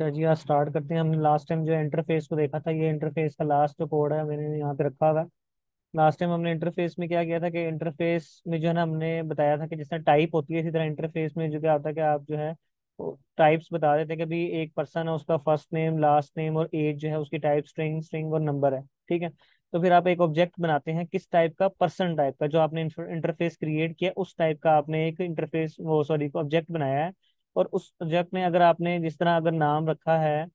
अच्छा जी, आज स्टार्ट करते हैं। हमने लास्ट टाइम जो इंटरफेस को देखा था, ये इंटरफेस का लास्ट जो कोड है, मैंने यहाँ पे रखा हुआ लास्ट टाइम हमने इंटरफेस में क्या किया था कि इंटरफेस में जो है ना, हमने बताया था कि जिस तरह टाइप होती है, इसी तरह इंटरफेस में जो क्या होता है कि आप जो है टाइप्स बता देते हैं कि भाई एक पर्सन है, उसका फ़र्स्ट नेम लास्ट नेम और एज जो है, उसकी टाइप स्ट्रिंग स्ट्रिंग और नंबर है, ठीक है? तो फिर आप एक ऑब्जेक्ट बनाते हैं, किस टाइप का? पर्सन टाइप का, जो आपने इंटरफेस क्रिएट किया, उस टाइप का आपने एक इंटरफेस वो सॉरी ऑब्जेक्ट बनाया है। और उस सब्जेक्ट में अगर आपने जिस तरह अगर नाम रखा है,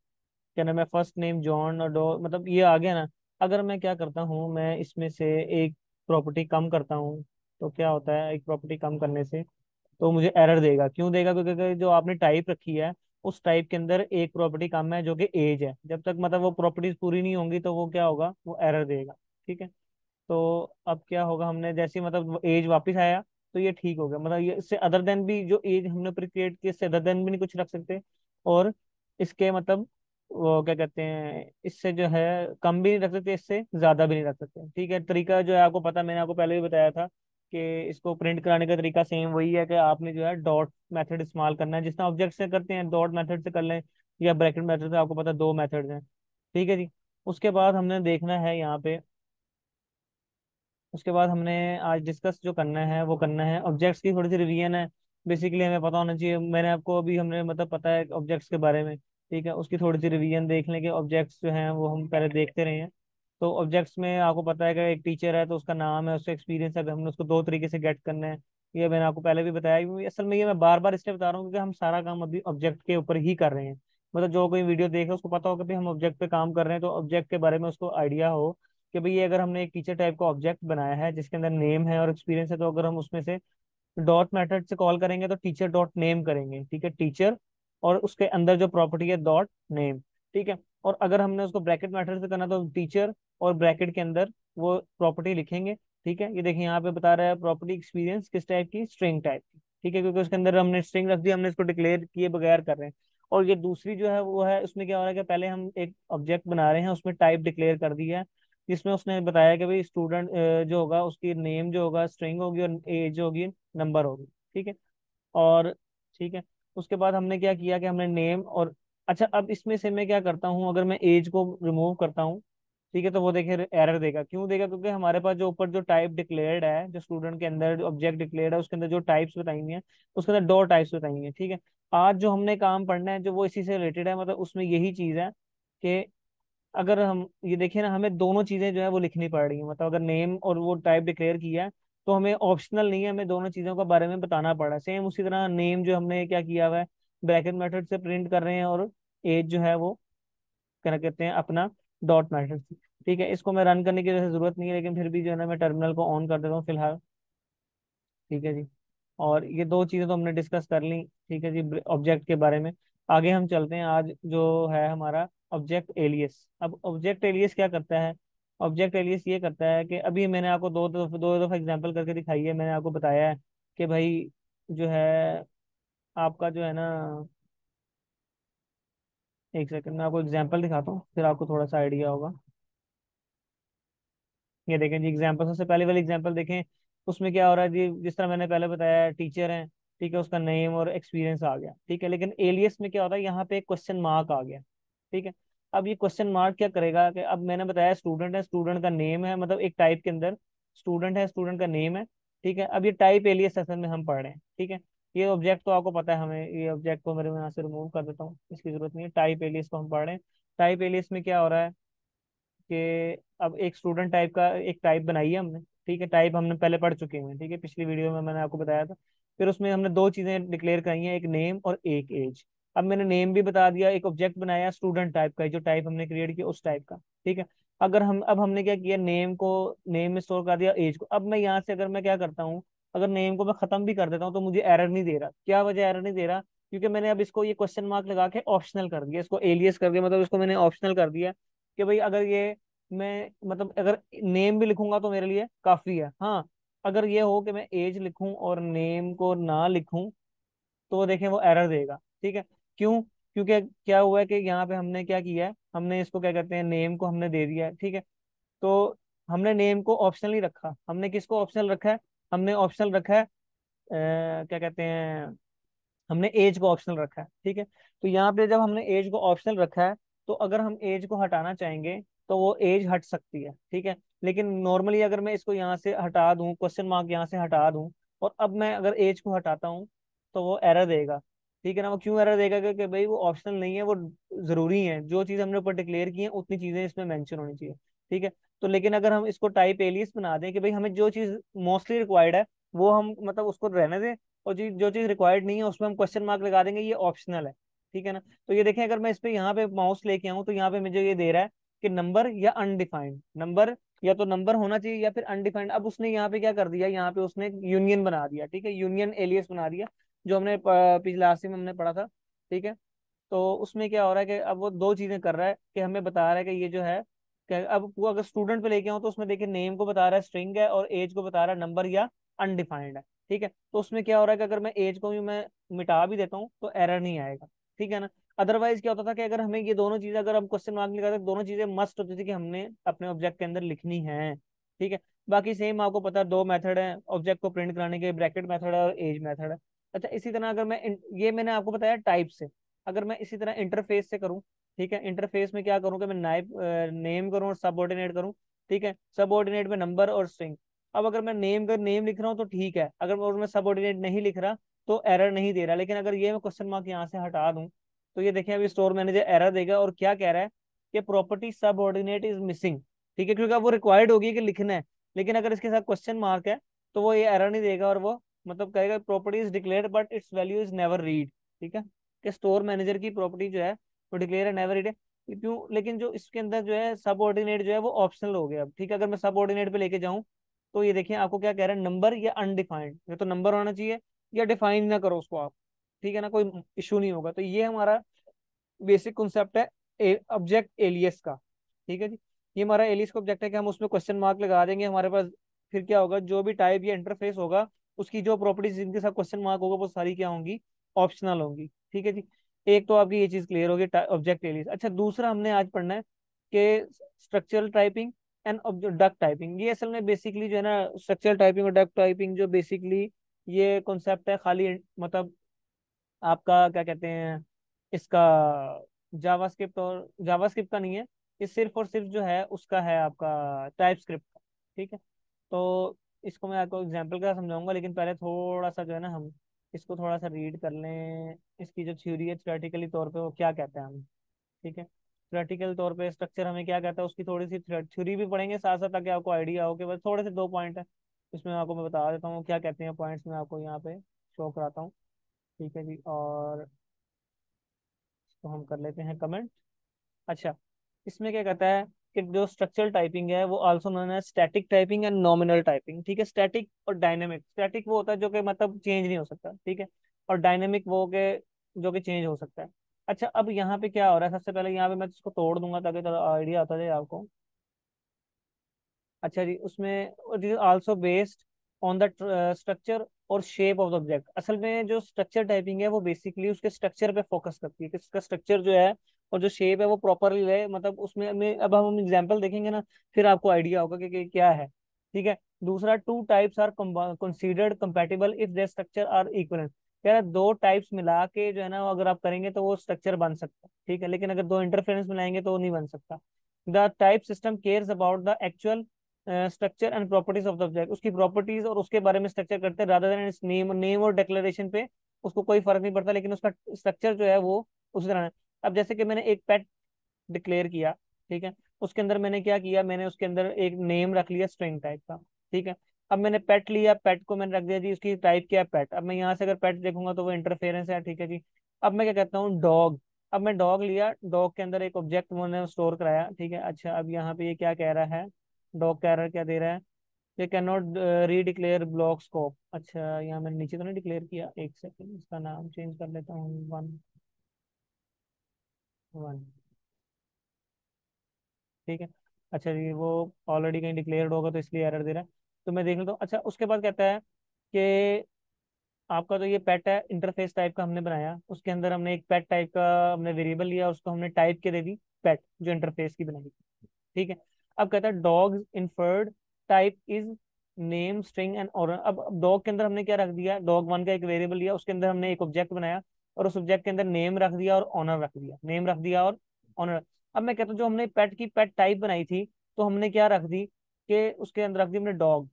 क्या नाम है फ़र्स्ट नेम जॉन और डो मतलब ये आ गया ना, अगर मैं क्या करता हूँ, मैं इसमें से एक प्रॉपर्टी कम करता हूँ तो क्या होता है, एक प्रॉपर्टी कम करने से तो मुझे एरर देगा। क्यों देगा? क्योंकि जो आपने टाइप रखी है, उस टाइप के अंदर एक प्रॉपर्टी कम है जो कि एज है। जब तक मतलब वो प्रॉपर्टीज़ पूरी नहीं होंगी तो वो क्या होगा? वो एरर देगा। ठीक है? तो अब क्या होगा हमने, जैसे मतलब एज वापस आया तो ये ठीक हो गया। मतलब ये इससे अदर देन भी जो एज हमने क्रिएट की, इससे अदर देन भी नहीं कुछ रख सकते। और इसके मतलब वो क्या कहते हैं, इससे जो है कम भी नहीं रख सकते, इससे ज़्यादा भी नहीं रख सकते। ठीक है, तरीका जो है आपको पता, मैंने आपको पहले भी बताया था कि इसको प्रिंट कराने का तरीका सेम वही है कि आपने जो है डॉट मेथड इस्तेमाल करना है। जिस ऑब्जेक्ट से करते हैं डॉट मेथड से कर लें या ब्रैकेट मेथड से, आपको पता दो मेथड्स हैं। ठीक है जी, उसके बाद हमने देखना है यहाँ पे उसके बाद हमने आज डिस्कस जो करना है, वो करना है। ऑब्जेक्ट्स की थोड़ी सी रिवीजन है। बेसिकली हमें पता होना चाहिए, मैंने आपको अभी हमने मतलब पता है ऑब्जेक्ट्स के बारे में, ठीक है? उसकी थोड़ी सी रिवीजन देख लें कि ऑब्जेक्ट्स जो हैं, वो हम पहले देखते रहे हैं। तो ऑब्जेक्ट्स में आपको पता है कि एक टीचर है तो उसका नाम है उसका एक्सपीरियंस है। हमने उसको दो तरीके से गेट करना है। ये मैंने आपको पहले भी बताया असल में ये मैं बार बार इसलिए बता रहा हूँ क्योंकि हम सारा काम अभी ऑब्जेक्ट के ऊपर ही कर रहे हैं। मतलब जो कोई वीडियो देखे उसको पता होगा कि हम ऑब्जेक्ट पे काम कर रहे हैं तो ऑब्जेक्ट के बारे में उसको आइडिया हो। कि भाई अगर हमने एक टीचर टाइप का ऑब्जेक्ट बनाया है, जिसके अंदर नेम है और एक्सपीरियंस है तो अगर हम उसमें से डॉट मेथड से कॉल करेंगे तो टीचर डॉट नेम करेंगे, ठीक है? टीचर और उसके अंदर जो प्रॉपर्टी है डॉट नेम ठीक है? और अगर हमने उसको ब्रैकेट मेथड से करना तो टीचर और ब्रैकेट के अंदर वो प्रॉपर्टी लिखेंगे, ठीक है? ये देखिए, यहाँ पे बता रहा है प्रॉपर्टी एक्सपीरियंस किस टाइप की? स्ट्रिंग टाइप की, ठीक है? क्योंकि उसके अंदर हमने स्ट्रिंग रख दी हमने इसको डिक्लेयर किए बगैर कर रहे हैं। और ये दूसरी जो है, वो है, उसमें क्या हो रहा है कि पहले हम एक ऑब्जेक्ट बना रहे हैं, उसमें टाइप डिक्लेयर कर दिया है जिसमें उसने बताया कि भाई स्टूडेंट जो होगा, उसकी नेम जो होगा स्ट्रिंग होगी और एज होगी नंबर होगी, ठीक है? और, ठीक है? उसके बाद हमने क्या किया कि हमने नेम और अच्छा अब इसमें से मैं क्या करता हूँ, अगर मैं एज को रिमूव करता हूँ, ठीक है? तो वो देखे एरर देगा। क्यों देगा? क्योंकि हमारे पास जो ऊपर जो टाइप डिक्लेयर्ड है, जो स्टूडेंट के अंदर जो ऑब्जेक्ट डिक्लेयर्ड है, उसके अंदर जो टाइप्स बताई हुई हैं, उसके अंदर दो टाइप्स बताई हैं, ठीक है? आज जो हमने काम पढ़ना है, जो वो इसी से रिलेटेड है मतलब उसमें यही चीज़ है कि अगर हम, ये देखिए ना, हमें दोनों चीज़ें जो है वो लिखनी पड़ रही है। मतलब अगर नेम और वो टाइप डिक्लेयर किया है तो हमें ऑप्शनल नहीं है, हमें दोनों चीज़ों के बारे में बताना पड़ा सेम उसी तरह नेम जो हमने क्या किया हुआ है ब्रैकेट मेथड से प्रिंट कर रहे हैं और एज जो है वो, क्या कहते हैं, अपना डॉट मेथड से। ठीक है, इसको मैं रन करने की वैसे ज़रूरत नहीं है, लेकिन फिर भी जो है ना, मैं टर्मिनल को ऑन कर देता हूँ फ़िलहाल। ठीक है जी। और ये दो चीज़ें तो हमने डिस्कस कर ली। ठीक है जी ऑब्जेक्ट के बारे में। आगे हम चलते हैं। आज जो है हमारा ऑब्जेक्ट एलियस अब ऑब्जेक्ट एलियस क्या करता है? ऑब्जेक्ट एलियस ये करता है कि अभी मैंने आपको दो दफ़ा दो दफ़ा एग्जांपल करके दिखाई है, मैंने आपको बताया है कि भाई जो है, आपका जो है ना, एक सेकंड में आपको एग्जांपल दिखाता हूँ, फिर आपको थोड़ा सा आइडिया होगा। ये देखें जी एग्ज़ाम्पल सबसे पहले वाली एग्ज़ाम्पल देखें, उसमें क्या हो रहा है जी, जिस तरह मैंने पहले बताया टीचर है, ठीक है, उसका नेम और एक्सपीरियंस आ गया, ठीक है, लेकिन एलियस में क्या होता है, यहाँ पे क्वेश्चन मार्क आ गया। ठीक है? अब ये क्वेश्चन मार्क क्या करेगा कि अब मैंने बताया स्टूडेंट है स्टूडेंट का नेम है मतलब एक टाइप के अंदर स्टूडेंट है स्टूडेंट का नेम है, ठीक है? अब ये टाइप एलियस सेशन में हम पढ़ रहे हैं, ठीक है? ये ऑब्जेक्ट तो आपको पता है हमें, ये ऑब्जेक्ट को मेरे यहाँ से रिमूव कर देता हूँ, इसकी ज़रूरत नहीं है। टाइप एलियस को हम पढ़ रहे हैं। टाइप एलियस में क्या हो रहा है कि अब एक स्टूडेंट टाइप का एक टाइप बनाई है हमने, ठीक है? टाइप हमने पहले पढ़ चुके हैं, ठीक है? पिछली वीडियो में मैंने आपको बताया था। फिर उसमें हमने दो चीज़ें डिक्लेयर कराई हैं, एक नेम और एक एज अब मैंने नेम भी बता दिया, एक ऑब्जेक्ट बनाया स्टूडेंट टाइप का, जो टाइप हमने क्रिएट किया उस टाइप का, ठीक है? अगर हम, अब हमने क्या किया नेम को नेम में स्टोर कर दिया एज को, अब मैं यहाँ से अगर मैं क्या करता हूँ, अगर नेम को मैं खत्म भी कर देता हूँ तो मुझे एरर नहीं दे रहा। क्या वजह एरर नहीं दे रहा? क्योंकि मैंने अब इसको ये क्वेश्चन मार्क लगा के ऑप्शनल कर दिया, इसको एलियस कर दिया मतलब इसको मैंने ऑप्शनल कर दिया कि भाई अगर ये मैं मतलब अगर नेम भी लिखूँगा तो मेरे लिए काफ़ी है। हाँ अगर ये हो कि मैं एज लिखूं और नेम को ना लिखूं तो देखें वो एरर देगा, ठीक है? क्यों? क्योंकि क्या हुआ है कि यहाँ पे हमने क्या किया है? हमने इसको क्या कहते हैं? नेम को हमने दे दिया है ठीक है? तो हमने नेम को ऑप्शनल रखा। हमने किसको ऑप्शनल रखा है? हमने ऑप्शनल रखा है आ, क्या कहते हैं? हमने एज को ऑप्शनल रखा है ठीक है? तो यहाँ पे जब हमने एज को ऑप्शनल रखा है तो अगर हम एज को हटाना चाहेंगे तो वो एज हट सकती है ठीक है? लेकिन नॉर्मली अगर मैं इसको यहाँ से हटा दूँ क्वेश्चन मार्क यहाँ से हटा दूँ और अब मैं अगर एज को हटाता हूँ तो वो एरर देगा। ठीक है ना, वो क्यों एरर देगा क्योंकि भाई वो ऑप्शनल नहीं है, वो ज़रूरी है। जो चीज़ हमने ऊपर डिक्लेयर की है, उतनी चीज़ें इसमें मेंशन होनी चाहिए, ठीक है? तो लेकिन अगर हम इसको टाइप एलियस बना दें कि भाई हमें जो चीज़ मोस्टली रिक्वायर्ड है, वो हम मतलब उसको रहने दें और जो चीज़ रिक्वायर्ड नहीं है, उसमें हम क्वेश्चन मार्क लगा देंगे, ये ऑप्शनल है, ठीक है ना? तो ये देखें, अगर मैं इस पे यहाँ पे माउस लेके आऊँ तो यहाँ पे मुझे ये दे रहा है कि नंबर या अनडिफाइंड नंबर या तो नंबर होना चाहिए या फिर अनडिफाइंड अब उसने यहाँ पे क्या कर दिया? यहाँ पे उसने यूनियन बना दिया, ठीक है? यूनियन एलियस बना दिया। जो हमने पिछले आसिम में हमने पढ़ा था, ठीक है? तो उसमें क्या हो रहा है कि अब वो दो चीज़ें कर रहा है कि हमें बता रहा है कि ये जो है कि अब वो अगर स्टूडेंट पे लेके आऊँ तो उसमें देखिए नेम को बता रहा है स्ट्रिंग है और एज को बता रहा है नंबर या अनडिफाइंड है, ठीक है? तो उसमें क्या हो रहा है कि अगर मैं एज को भी मैं मिटा भी देता हूँ तो एरर नहीं आएगा, ठीक है ना? अदरवाइज़ क्या होता था कि अगर हमें ये दोनों चीज़ें, अगर हम क्वेश्चन मार्क लगाते दोनों चीज़ें मस्ट होती थी कि हमने अपने ऑब्जेक्ट के अंदर लिखनी है, ठीक है? बाकी सेम आपको पता है दो मेथड है ऑब्जेक्ट को प्रिंट कराने के ब्रैकेट मेथड है और एज मेथड है। अच्छा इसी तरह अगर मैं ये मैंने आपको बताया टाइप से, अगर मैं इसी तरह इंटरफेस से करूँ, ठीक है इंटरफेस में क्या करूँ कि मैं नाइप नेम करूँ और सब ऑर्डिनेट करूँ, ठीक है सब ऑर्डिनेट में नंबर और स्ट्रिंग अब अगर मैं नेम कर नेम लिख रहा हूँ तो ठीक है, अगर मैं सब ऑर्डिनेट नहीं लिख रहा तो एरर नहीं दे रहा, लेकिन अगर ये मैं क्वेश्चन मार्क यहाँ से हटा दूँ तो ये देखिए अभी स्टोर मैनेजर एरर देगा और क्या कह रहा है कि प्रॉपर्टी सब ऑर्डिनेट इज़ मिसिंग ठीक है, क्योंकि अब वो रिक्वायर्ड होगी कि लिखना है, लेकिन अगर इसके साथ क्वेश्चन मार्क है तो वो ये एरर नहीं देगा और वो मतलब कहेगा property is declare but its value is never read ठीक है? कि स्टोर मैनेजर की प्रॉपर्टी जो है, वो डिक्लेयर है नेवर रीड है। क्यों लेकिन जो इसके अंदर जो है सब ऑर्डिनेट जो है, वो ऑप्शनल हो गया ठीक है? अगर मैं सब ऑर्डिनेट पे लेके जाऊँ तो ये देखिए, आपको क्या कह रहा है? नंबर या अनडिफाइंड या तो नंबर होना चाहिए, या डिफाइन ना करो उसको आप। ठीक है ना? कोई इशू नहीं होगा। तो ये हमारा बेसिक कॉन्सेप्ट है ऑब्जेक्ट एलियस का। ठीक है जी? ये हमारा एलियस का ऑब्जेक्ट है कि हम उसमें क्वेश्चन मार्क लगा देंगे। हमारे पास फिर क्या होगा? जो भी टाइप या इंटरफेस होगा उसकी जो प्रॉपर्टीज़ जिनके साथ क्वेश्चन मार्क होगा, वो सारी क्या होंगी? ऑप्शनल होंगी। ठीक है जी? एक तो आपकी ये चीज़ क्लियर होगी ऑब्जेक्ट एलियस अच्छा दूसरा हमने आज पढ़ना है कि structural typing and duck typing ये असल में बेसिकली जो है ना स्ट्रक्चरल टाइपिंग और डक टाइपिंग जो बेसिकली ये कॉन्सेप्ट है खाली मतलब आपका क्या कहते हैं, इसका जावास्क्रिप्ट और जावास्क्रिप्ट का नहीं है, ये सिर्फ़ और सिर्फ़ जो है, उसका है आपका टाइप स्क्रिप्ट ठीक है? तो इसको मैं आपको एग्ज़ाम्पल का समझाऊँगा, लेकिन पहले थोड़ा सा जो है ना हम इसको थोड़ा सा रीड कर लें। इसकी जो थ्योरी है थ्योरेटिकली तौर पे वो क्या कहते हैं हम? ठीक है? थ्योरेटिकल तौर पे स्ट्रक्चर हमें क्या कहता है? उसकी थोड़ी सी थ्योरी भी पढ़ेंगे साथ साथ, ताकि आपको आइडिया हो कि बस थोड़े से दो पॉइंट है। इसमें आपको मैं बता देता हूँ क्या कहते हैं पॉइंट्स में आपको यहाँ पे शो कराता हूँ। ठीक है जी, और इसको हम कर लेते हैं कमेंट अच्छा इसमें क्या कहता है? कि जो स्ट्रक्चरल टाइपिंग है, वो आल्सो नोन है static typing and nominal typing ठीक है? स्टैटिक और डायनेमिक स्टैटिक वो होता है जो कि मतलब चेंज नहीं हो सकता, ठीक है? और डायनेमिक वो के, जो कि चेंज हो सकता है। अच्छा अब यहाँ पे क्या हो रहा है? सबसे पहले यहाँ पे मैं इसको तोड़ दूँगा ताकि आइडिया आता जाए आपको। अच्छा जी, उसमें also based on the structure और शेप ऑफ़ द ऑब्जेक्ट असल में जो स्ट्रक्चर टाइपिंग है, वो बेसिकली उसके स्ट्रक्चर पे फोकस करती है, कि उसका स्ट्रक्चर जो है और जो शेप है वो प्रॉपरली है मतलब उसमें अब हम एग्ज़ाम्पल देखेंगे ना फिर आपको आइडिया होगा कि, क्या है ठीक है? दूसरा two types are considered compatible if their structure are equivalent कह दो टाइप्स मिला के जो है ना अगर आप करेंगे तो वो स्ट्रक्चर बन सकता है ठीक है? लेकिन अगर दो इंटरफेरेंस मिलाएँगे तो वो नहीं बन सकता। The type system cares about the actual structure and properties of the object उसकी प्रॉपर्टीज़ और उसके बारे में स्ट्रक्चर करते हैं देन नेम नेम और डिक्लेरेशन पे उसको कोई फ़र्क नहीं पड़ता लेकिन उसका स्ट्रक्चर जो है वो उसी तरह अब जैसे कि मैंने एक पेट डिक्लेयर किया, ठीक है? उसके अंदर मैंने क्या किया? मैंने उसके अंदर एक नेम रख लिया स्ट्रिंग टाइप का, ठीक है? अब मैंने पेट लिया पेट को मैंने रख दिया जी, उसकी टाइप क्या है पेट अब मैं यहाँ से अगर पेट देखूँगा तो वो इंटरफेरेंस है, ठीक है जी? अब मैं क्या कहता हूँ? डॉग अब मैं डॉग लिया डॉग के अंदर एक ऑब्जेक्ट मैंने स्टोर कराया, ठीक है? अच्छा अब यहाँ पे ये क्या कह रहा है? डॉग कैरर क्या दे रहा है? ये can not redeclare block scope अच्छा यहाँ मैंने नीचे तो नहीं डिक्लेयर किया? एक सेकेंड इसका नाम चेंज कर लेता हूँ वन वन। ठीक है। अच्छा जी, वो ऑलरेडी कहीं डिक्लेयर्ड होगा तो इसलिए एरर दे रहा है। तो मैं देख लेता हूँ। अच्छा उसके बाद कहता है कि आपका तो ये पेट है इंटरफेस टाइप का हमने बनाया। उसके अंदर हमने एक पेट टाइप का हमने वेरिएबल लिया, उसको हमने टाइप के दे दी पेट जो इंटरफेस की बनाई। ठीक है। अब कहता है dog's inferred type is name string and और अब डॉग के अंदर हमने क्या रख दिया? डॉग वन का एक वेरिएबल लिया, उसके अंदर हमने एक ऑब्जेक्ट बनाया। और उस ऑब्जेक्ट के अंदर नेम रख दिया और ऑनर रख दिया। नेम रख दिया और ऑनर अब मैं कहता हूँ, जो हमने पेट की पेट टाइप बनाई थी तो हमने क्या रख दी कि उसके अंदर रख दी हमने डॉग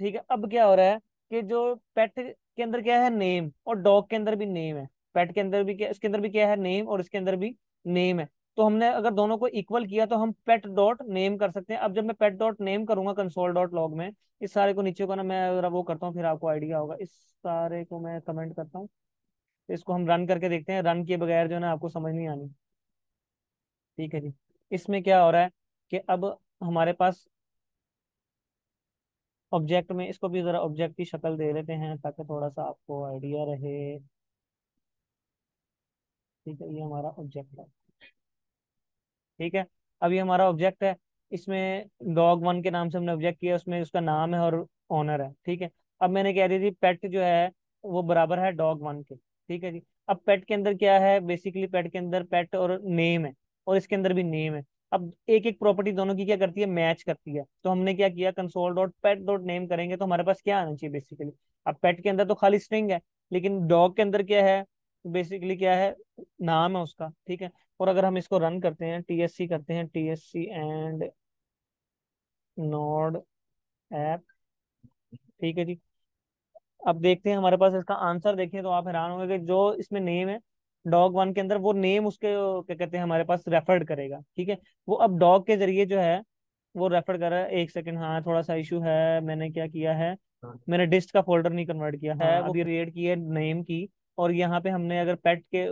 ठीक है, अब क्या हो रहा है कि जो पेट के अंदर क्या है नेम और डॉग के अंदर भी नेम है। पेट के अंदर भी क्या, इसके अंदर भी क्या है नेम और इसके अंदर भी नेम है। तो हमने अगर दोनों को इक्वल किया तो हम पेट डॉट नेम कर सकते हैं। अब जब मैं पेट डॉट नेम करूँगा कंसोल डॉट लॉग में, इस सारे को नीचे को ना मैं वो करता हूँ, फिर आपको आइडिया होगा। इस सारे को मैं कमेंट करता हूँ। इसको हम रन करके देखते हैं। रन किए बगैर जो है ना आपको समझ नहीं आनी। ठीक है जी। इसमें क्या हो रहा है कि अब हमारे पास ऑब्जेक्ट में, इसको भी जरा ऑब्जेक्ट की शक्ल दे देते हैं ताकि थोड़ा सा आपको आइडिया रहे। ठीक है, ये हमारा ऑब्जेक्ट है। ठीक है, अब ये हमारा ऑब्जेक्ट है। इसमें डॉग वन के नाम से हमने ऑब्जेक्ट किया, उसमें उसका नाम है और ऑनर है। ठीक है, अब मैंने कह दी थी पेट जो है, वो बराबर है डॉग वन के। ठीक है जी। अब पेट के अंदर क्या है? बेसिकली पेट के अंदर पेट और नेम है और इसके अंदर भी नेम है। अब एक एक प्रॉपर्टी दोनों की क्या करती है? मैच करती है। तो हमने क्या किया? Console dot pet dot name करेंगे तो हमारे पास क्या आना चाहिए बेसिकली अब पेट के अंदर तो खाली स्ट्रिंग है, लेकिन डॉग के अंदर क्या है? बेसिकली क्या है? नाम है उसका, ठीक है? और अगर हम इसको रन करते हैं टीएससी करते हैं टीएससी एंड नोड ऐप ठीक है जी? अब देखते हैं हमारे पास इसका आंसर देखें तो आप हैरान होंगे कि जो इसमें नेम है डॉग वन के अंदर वो नेम उसके क्या कहते हैं हमारे पास रेफर्ड करेगा ठीक है? वो अब डॉग के ज़रिए जो है वो रेफर कर रहा है एक सेकंड हाँ थोड़ा सा इशू है मैंने क्या किया है? हाँ। मैंने डिस्ट का फोल्डर नहीं कन्वर्ट किया है हाँ, वो क्रिएट की है नेम की और यहाँ पे हमने अगर पेट के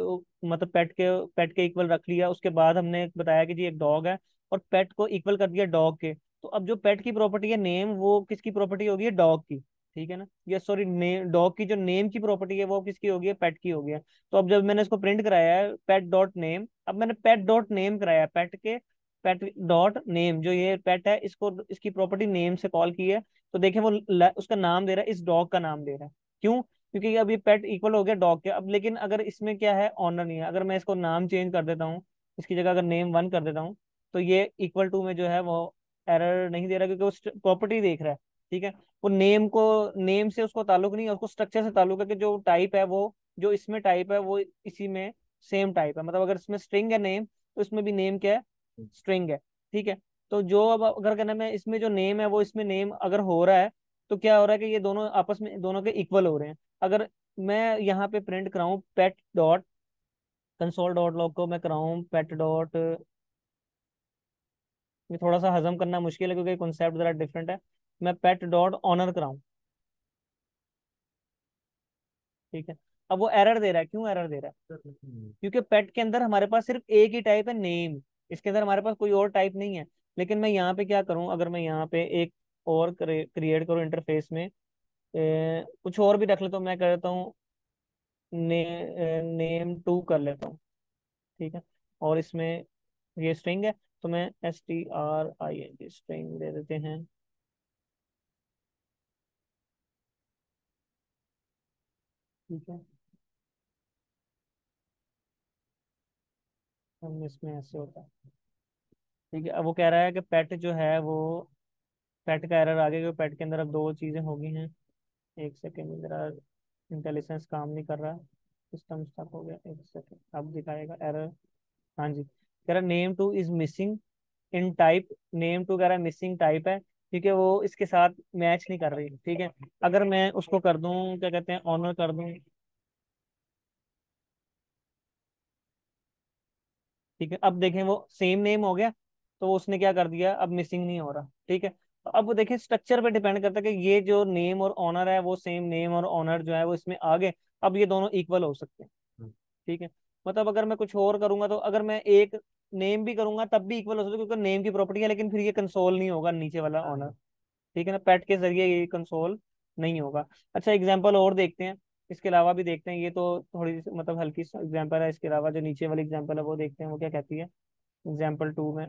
मतलब पेट के पेट के इक्वल रख लिया उसके बाद हमने बताया कि जी एक डॉग है और पेट को इक्वल कर दिया डॉग के तो अब जो पेट की प्रॉपर्टी है नेम वो किसकी प्रॉपर्टी होगी? डॉग की। ठीक है ना? ये सॉरी डॉग की जो नेम की प्रॉपर्टी है, वो किसकी होगी? है पेट की होगी। तो अब जब मैंने इसको प्रिंट कराया है पेट डॉट नेम अब मैंने पेट डॉट नेम कराया पेट के पेट डॉट नेम जो ये पेट है, इसको, इसकी प्रॉपर्टी नेम से कॉल की है तो देखें वो उसका नाम दे रहा है, इस डॉग का नाम दे रहा है। क्यों? क्योंकि अब ये पेट इक्वल हो गया डॉग के। अब लेकिन अगर इसमें क्या है? ऑनर नहीं है। अगर मैं इसको नाम चेंज कर देता हूँ, इसकी जगह अगर नेम वन कर देता हूँ तो ये इक्वल टू में जो है वो एरर नहीं दे रहा, क्योंकि वो प्रॉपर्टी देख रहा है। ठीक है? वो नेम को नेम से उसको ताल्लुक नहीं है, उसको स्ट्रक्चर से ताल्लुक है कि जो टाइप है वो, जो इसमें टाइप है वो इसी में सेम टाइप है। मतलब अगर इसमें स्ट्रिंग है नेम तो इसमें भी नेम क्या है? स्ट्रिंग है, ठीक है? तो जो अब, अगर कहना मैं इसमें जो नेम है वो, इसमें नेम अगर हो रहा है तो क्या हो रहा है कि ये दोनों आपस में, दोनों के इक्वल हो रहे हैं। अगर मैं यहाँ पे print कराऊं pet dot console dot log को मैं कराऊं पेट डॉट ये थोड़ा सा हजम करना मुश्किल है क्योंकि कॉन्सेप्ट जरा डिफरेंट है। मैं पेट डॉट ऑनर कराऊं। ठीक है? अब वो एरर दे रहा है क्यों एरर दे रहा है? क्योंकि पेट के अंदर हमारे पास सिर्फ़ एक ही टाइप है नेम इसके अंदर हमारे पास कोई और टाइप नहीं है। लेकिन मैं यहाँ पे क्या करूँ? अगर मैं यहाँ पे एक और क्रिएट करूँ इंटरफेस में ए, कुछ और भी रख लेता हूँ मैं कह देता हूँ ने, नेम टू कर लेता हूँ। ठीक है? और इसमें ये स्ट्रिंग है तो मैं S T R I N G string दे देते हैं। ठीक है। इसमें ऐसे होता है। ठीक है, अब वो कह रहा है कि पेट जो है वो पेट का एरर आ गया, क्योंकि पेट के अंदर अब दो चीज़ें हो गई हैं। एक सेकेंड मेरा इंटेलिजेंस काम नहीं कर रहा। सिस्टम स्टक हो गया, एक सेकेंड अब दिखाएगा एरर हाँ जी, कह रहा name two is missing in type name two कह रहा है मिसिंग टाइप है। ठीक है वो इसके साथ मैच नहीं कर रही ठीक है? अगर मैं उसको कर दूँ क्या कहते हैं ऑनर कर दूँ ठीक है? अब देखें वो सेम नेम हो गया तो उसने क्या कर दिया? अब मिसिंग नहीं हो रहा ठीक है? तो अब वो देखें स्ट्रक्चर पे डिपेंड करता है कि ये जो नेम और ऑनर है वो सेम नेम और ऑनर जो है वो इसमें आ गए अब ये दोनों इक्वल हो सकते हैं हम्म। ठीक है? मतलब अगर मैं कुछ और करूँगा तो अगर मैं एक नेम भी करूँगा तब भी इक्वल हो सकता है क्योंकि नेम की प्रॉपर्टी है लेकिन फिर ये कंसोल नहीं होगा नीचे वाला ऑनर ठीक है ना? पेट के ज़रिए ये कंसोल नहीं होगा। अच्छा एग्ज़ाम्पल और देखते हैं। इसके अलावा भी देखते हैं ये तो थोड़ी मतलब हल्की एग्ज़ाम्पल है। इसके अलावा जो नीचे वाली एग्ज़ाम्पल है वो देखते हैं वो क्या कहती है? एग्ज़ाम्पल टू में।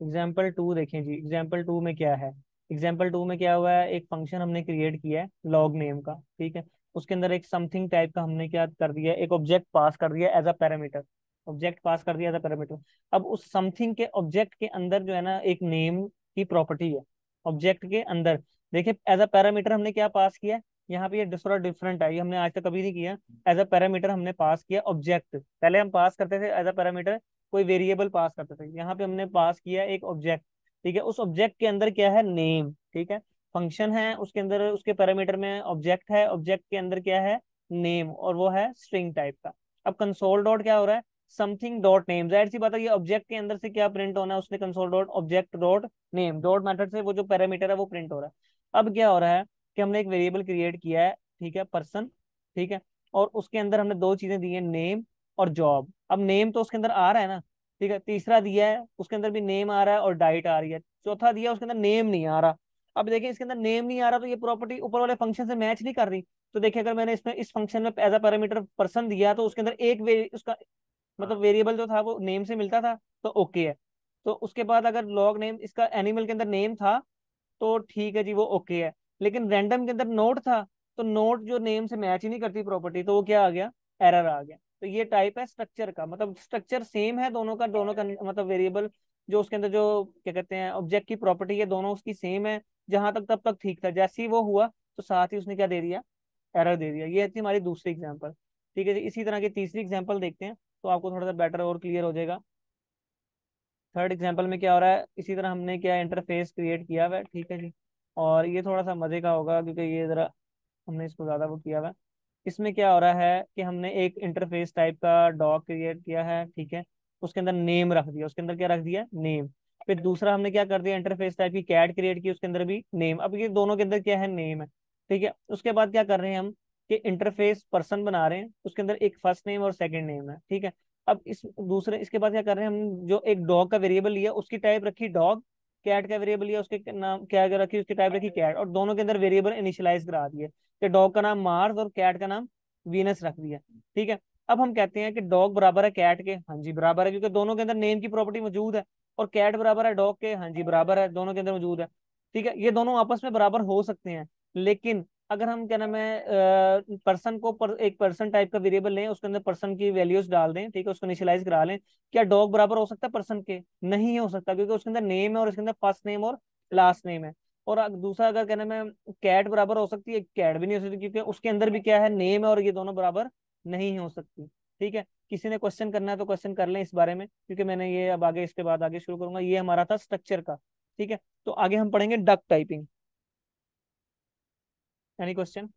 एग्ज़ाम्पल टू देखें जी। एग्ज़ाम्पल टू में क्या है? एग्ज़ाम्पल टू में क्या हुआ है? एक फ़ंक्शन हमने क्रिएट किया है लॉग नेम का। ठीक है? उसके अंदर एक समथिंग टाइप का हमने क्या कर दिया, एक ऑब्जेक्ट पास कर दिया as a parameter object pass कर दिया एज अ पैरामीटर अब उस समथिंग के ऑब्जेक्ट के अंदर जो है ना, एक नेम की प्रॉपर्टी है। ऑब्जेक्ट के अंदर। देखिए एज अ पैरामीटर हमने क्या पास किया? यहाँ पे ये थोड़ा डिफरेंट है, ये हमने आज तक कभी नहीं किया। एज अ पैरामीटर हमने पास किया ऑब्जेक्ट पहले हम पास करते थे एज अ पैरामीटर कोई वेरिएबल पास करते थे। यहाँ पे हमने पास किया एक ऑब्जेक्ट ठीक है, उस ऑब्जेक्ट के अंदर क्या है? नेम ठीक है? फ़ंक्शन है, उसके अंदर, उसके पैरामीटर में ऑब्जेक्ट है ऑब्जेक्ट के अंदर क्या है? नेम और वो है स्ट्रिंग टाइप का। अब कंसोल डॉट क्या हो रहा है? समथिंग डॉट नेम ज़ाहिर सी बात है, ये ऑब्जेक्ट के अंदर से क्या प्रिंट होना है, उसने console dot object dot name dot method से वो जो पैरामीटर है, वो प्रिंट हो रहा है। अब क्या हो रहा है कि हमने एक वेरिएबल क्रिएट किया है, ठीक है पर्सन ठीक है, और उसके अंदर हमने दो चीज़ें दी है नेम और जॉब अब नेम तो उसके अंदर आ रहा है ना, ठीक है, तीसरा दिया है, उसके अंदर भी नेम आ रहा है और डाइट आ रही है। चौथा दिया उसके अंदर नेम नहीं आ रहा। अब देखिए इसके अंदर नेम नहीं आ रहा तो ये प्रॉपर्टी ऊपर वाले फ़ंक्शन से मैच नहीं कर रही। तो देखिए अगर मैंने इसमें इस फ़ंक्शन में एज अ पैरामीटर पर्सन दिया तो उसके अंदर एक वे, उसका मतलब वेरिएबल जो था वो नेम से मिलता था तो ओके है। तो उसके बाद अगर लॉग नेम इसका एनिमल के अंदर नेम था तो ठीक है जी वो ओके है। लेकिन रैंडम के अंदर नोट था तो नोट जो नेम से मैच ही नहीं करती प्रॉपर्टी तो वो क्या आ गया? एरर आ गया। तो ये टाइप है स्ट्रक्चर का मतलब स्ट्रक्चर सेम है दोनों का दोनों का मतलब वेरिएबल जो उसके अंदर जो क्या कहते हैं ऑब्जेक्ट की प्रॉपर्टी है दोनों उसकी सेम है जहाँ तक तब तक ठीक था। जैसे ही वो हुआ तो साथ ही उसने क्या दे दिया? एरर दे दिया। ये थी हमारी दूसरी एग्ज़ाम्पल ठीक है जी, इसी तरह की तीसरी एग्ज़ाम्पल देखते हैं तो आपको थोड़ा सा बेटर और क्लियर हो जाएगा। थर्ड एग्ज़ाम्पल में क्या हो रहा है? इसी तरह हमने क्या इंटरफेस क्रिएट किया हुआ ठीक है जी? और ये थोड़ा सा मज़े का होगा, क्योंकि ये जरा हमने इसको ज़्यादा वो किया हुआ इसमें क्या हो रहा है कि हमने एक इंटरफेस टाइप का डॉग क्रिएट किया है, ठीक है? उसके अंदर नेम रख दिया। उसके अंदर क्या रख दिया? नेम फिर दूसरा हमने क्या कर दिया? इंटरफेस टाइप की कैट क्रिएट की, उसके अंदर भी नेम अब ये दोनों के अंदर क्या है? नेम है। ठीक है? उसके बाद क्या कर रहे हैं हम कि इंटरफेस पर्सन बना रहे हैं। उसके अंदर एक फ़र्स्ट नेम और सेकंड नेम है। ठीक है? अब इस दूसरे, इसके बाद क्या कर रहे हैं हम? जो एक डॉग का वेरिएबल लिया, उसकी टाइप रखी डॉग कैट का वेरिएबल लिया, उसके नाम, क्या रखी, उसकी टाइप रखी कैट और दोनों के अंदर वेरिएबल इनिशियलाइज करा दिए। कि डॉग का नाम मार्स और कैट का नाम वीनस रख दिया। ठीक है? अब हम कहते हैं कि डॉग बराबर है कैट के। हाँ जी, बराबर है, क्योंकि दोनों के अंदर नेम की प्रॉपर्टी मौजूद है। और कैट बराबर है डॉग के हाँ जी बराबर है दोनों के अंदर मौजूद है ठीक है ये दोनों आपस में बराबर हो सकते हैं लेकिन अगर हम क्या नाम है पर्सन को पर, एक पर्सन टाइप का वेरिएबल लें उसके अंदर पर्सन की वैल्यूज़ डाल दें ठीक है उसको इनिशियलाइज करा लें क्या डॉग बराबर हो सकता है पर्सन के? नहीं हो सकता क्योंकि उसके अंदर नेम है और उसके अंदर फ़र्स्ट नेम और लास्ट नेम है और दूसरा अगर कहना मैं कैट बराबर हो सकती है कैट भी नहीं हो सकती क्योंकि उसके अंदर भी क्या है नेम है और ये दोनों बराबर नहीं हो सकती ठीक है? किसी ने क्वेश्चन करना है तो क्वेश्चन कर लें इस बारे में क्योंकि मैंने ये अब आगे इसके बाद आगे शुरू करूँगा। ये हमारा था स्ट्रक्चर का ठीक है? तो आगे हम पढ़ेंगे डक टाइपिंग एनी क्वेश्चन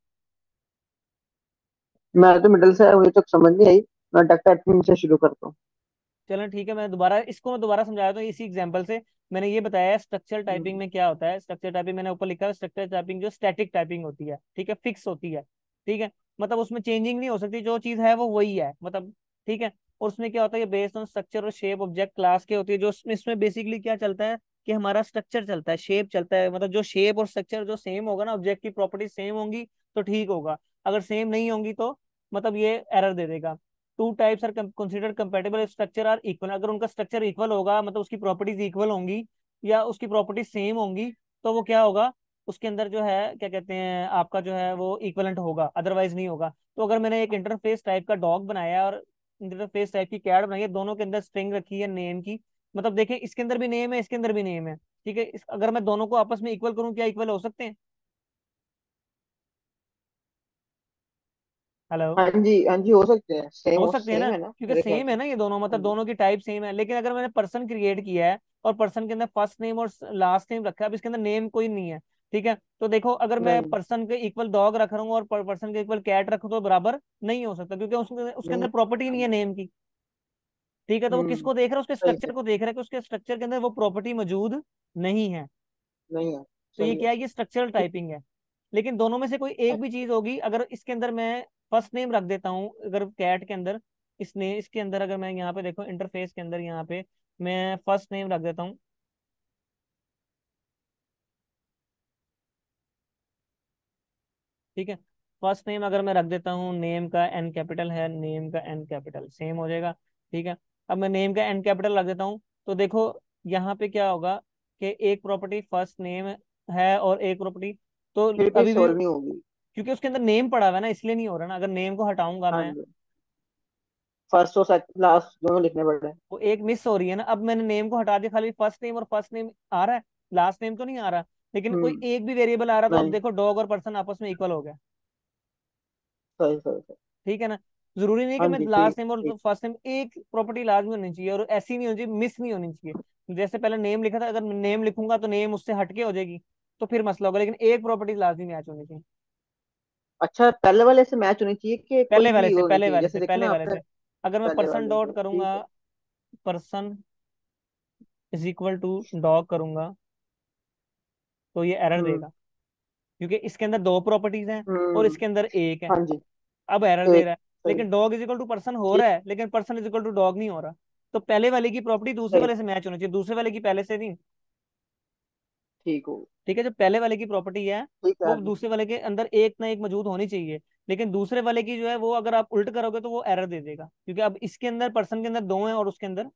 मैं तो मिडिल से अभी तक समझ नहीं आई मैं डक टाइपिंग से शुरू करता हूँ। चलो ठीक है मैं दोबारा इसको मैं दोबारा समझाया तो इसी एग्जांपल से मैंने ये बताया स्ट्रक्चर टाइपिंग में क्या होता है। स्ट्रक्चर टाइपिंग मैंने ऊपर लिखा है स्ट्रक्चर टाइपिंग जो स्टैटिक टाइपिंग होती है ठीक है? फिक्स होती है ठीक है? मतलब उसमें चेंजिंग नहीं हो सकती, जो चीज़ है वो वही है मतलब ठीक है? और उसमें क्या होता है बेस्ड ऑन स्ट्रक्चर और शेप ऑब्जेक्ट क्लास के होती है, जो इसमें बेसिकली क्या चलता है कि हमारा स्ट्रक्चर चलता है शेप चलता है मतलब जो शेप और स्ट्रक्चर जो सेम होगा ना ऑब्जेक्ट की प्रॉपर्टी सेम होंगी तो ठीक होगा। अगर सेम नहीं होंगी तो मतलब ये एरर दे देगा। Two types are considered compatible structure are equal अगर उनका स्ट्रक्चर इक्वल होगा मतलब उसकी प्रॉपर्टीज़ इक्वल होंगी या उसकी प्रॉपर्टीज़ सेम होंगी तो वो क्या होगा? उसके अंदर जो है क्या कहते हैं आपका जो है वो इक्वलेंट होगा अदरवाइज़ नहीं होगा। तो अगर मैंने एक इंटरफेस टाइप का डॉग बनाया और इंटरफेस टाइप की कैट बनाई है दोनों के अंदर स्ट्रिंग रखी है नेम की मतलब देखें इसके अंदर भी नेम है इसके अंदर भी नेम है ठीक है? अगर मैं दोनों को आपस में इक्वल करूँ क्या इक्वल हो सकते हैं? हेलो हाँ जी हाँ जी हो सकते हैं सेम हो सकते हैं ना है ना क्योंकि सेम है ना ये दोनों हाँ मतलब दोनों की टाइप सेम है लेकिन अगर मैंने पर्सन क्रिएट किया है और पर्सन के अंदर फ़र्स्ट नेम और लास्ट नेम रखा है अब इसके अंदर नेम कोई नहीं है ठीक है? तो देखो अगर मैं पर्सन के इक्वल डॉग रख रहा हूँ और पर्सन के इक्वल कैट रखूँ तो बराबर नहीं हो सकता क्योंकि उसके उसके अंदर प्रॉपर्टी नहीं है नेम की। ठीक है? तो वो हम्म। किसको देख रहा है? उसके स्ट्रक्चर को देख रहा है कि उसके स्ट्रक्चर के अंदर वो प्रॉपर्टी मौजूद नहीं है। नहीं है। तो ये क्या है? ये स्ट्रक्चरल टाइपिंग है। लेकिन दोनों में से कोई एक भी चीज़ होगी अगर इसके अंदर मैं फ़र्स्ट नेम रख देता हूँ अगर कैट के अंदर इसने इसके अंदर अगर मैं यहाँ पे देखो इंटरफेस के अंदर यहाँ पे मैं फ़र्स्ट नेम रख देता हूँ। ठीक है? फ़र्स्ट नेम अगर मैं रख देता हूँ नेम का एन कैपिटल है नेम का एन कैपिटल सेम हो जाएगा ठीक है? अब मैं नेम का एन कैपिटल रख देता हूँ तो देखो यहाँ पे क्या होगा कि एक प्रॉपर्टी फ़र्स्ट नेम है और एक प्रॉपर्टी तो अभी भी नहीं होगी। क्योंकि उसके अंदर नेम पड़ा हुआ है ना इसलिए नहीं हो रहा ना अगर नेम को हटाऊँगा हाँ मैं। फ़र्स्ट और लास्ट दोनों लिखने पड़ रहे हैं। वो एक मिस हो रही है ना अब मैंने नेम को हटा दिया खाली फ़र्स्ट नेम और फ़र्स्ट नेम आ रहा है लास्ट नेम तो नहीं आ रहा। लेकिन कोई हम्म एक भी वेरिएबल आ रहा तो अब देखो डॉग और पर्सन आपस में इक्वल हो गया। सही सही सही। ठीक है ना? ज़रूरी नहीं कि हाँ मैं लास्ट नेम और फ़र्स्ट नेम एक प्रॉपर्टी लाजमी होनी चाहिए और ऐसी नहीं होनी चाहिए मिस नहीं होनी चाहिए। जैसे पहले नेम लिखा था अगर नेम लिखूँगा तो नेम उससे हटके हो जाएगी तो फिर मसला होगा लेकिन एक प्रॉपर्टी लाजमी मैच होनी चाहिए। अच्छा पहले वाले से मैच होनी चाहिए कि पहले वाले से पहले वाले से पहले वाले से। अगर मैं पर्सन डॉट करूँगा person is equal to dog करूँगा तो ये एरर हम्म। देगा। क्योंकि इसके अंदर दो प्रॉपर्टीज़ हैं और हम्म। इसके अंदर एक है। हाँ अब एरर दे रहा है। लेकिन dog is equal to person हो रहा है लेकिन person is equal to dog नहीं हो रहा। तो पहले वाले की प्रॉपर्टी दूसरे वाले से मैच होनी चाहिए। दूसरे वाले की पहले से नहीं। ठीक हो। ठीक है जो पहले वाले की प्रॉपर्टी है वो दूसरे वाले के अंदर एक ना एक मौजूद होनी चाहिए। लेकिन दूसरे वाले की जो है वो अगर आप उल्ट करोगे तो वो एरर दे देगा। क्योंकि अब इसके अंदर पर्सन के अंदर दो है और उसके अंदर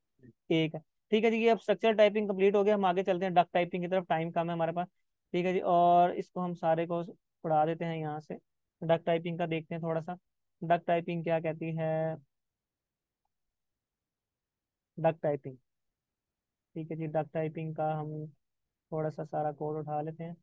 एक है। ठीक है जी ये अब स्ट्रक्चर टाइपिंग कंप्लीट हो गया। हम आगे चलते हैं। डक टाइपिंग की तरफ़। टाइम कम है हमारे पास। ठीक है जी, और इसको हम सारे को उड़ा देते हैं यहाँ से। डक टाइपिंग का देखते हैं थोड़ा सा डक टाइपिंग क्या कहती है? डक टाइपिंग ठीक है जी डक टाइपिंग का हम थोड़ा सा सारा कोड उठा लेते हैं।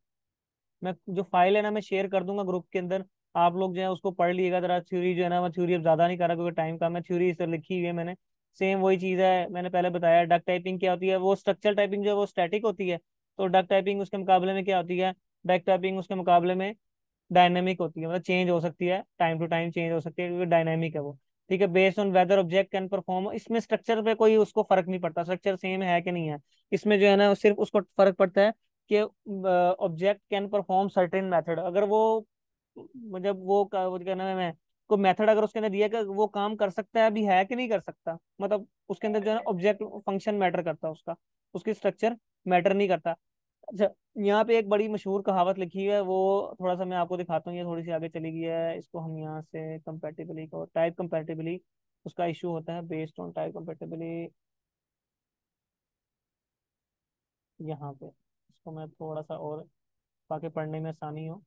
मैं जो फ़ाइल है ना, मैं शेयर कर दूँगा ग्रुप के अंदर। आप लोग जो है उसको पढ़ लीजिएगा, जरा थ्योरी जो है ना, मैं थ्योरी अब ज़्यादा नहीं कर रहा क्योंकि टाइम कम है। थ्योरी इस लिखी हुई है मैंने। सेम वही चीज़ है, मैंने पहले बताया डक टाइपिंग क्या होती है? वो स्ट्रक्चर टाइपिंग जो है, वो स्टैटिक होती है। तो डक टाइपिंग उसके मुकाबले में क्या होती है? डक टाइपिंग उसके मुकाबले में डायनेमिक होती है मतलब चेंज हो सकती है टाइम टू टाइम चेंज हो सकती है, क्योंकि डायनेमिक है वो, ठीक है? Based on whether object can perform इसमें स्ट्रक्चर पे कोई उसको फ़र्क नहीं पड़ता स्ट्रक्चर सेम है कि नहीं है? इसमें जो है ना, सिर्फ़ उसको फ़र्क पड़ता है कि object can perform certain method अगर वो, जब वो का- क्या नाम है, मैं कोई मेथड अगर उसके अंदर दिया कि वो काम कर सकता है, अभी है कि नहीं कर सकता मतलब उसके अंदर जो है ऑब्जेक्ट फ़ंक्शन मैटर करता है उसका, उसकी स्ट्रक्चर मैटर नहीं करता। अच्छा यहाँ पे एक बड़ी मशहूर कहावत लिखी है, वो थोड़ा सा मैं आपको दिखाता हूँ, ये थोड़ी सी आगे चली गई है, इसको हम यहाँ से कंपेटिबली को टाइप कंपेटिबली उसका इशू होता है बेस्ड ऑन टाइप कंपेटिबली यहाँ पे, इसको मैं थोड़ा सा और ताकि पढ़ने में आसानी हो।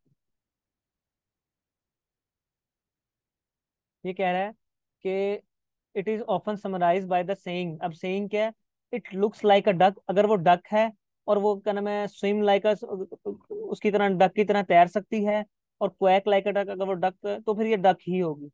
ये कह रहा है कि it is often summarise by the saying अब सेइंग क्या है? It looks like a duck अगर वो डक है और वो क्या नाम है स्विम लाइक उसकी तरह डक की तरह तैर सकती है और क्वैक लाइक डक अगर वो डक तो फिर ये डक ही होगी।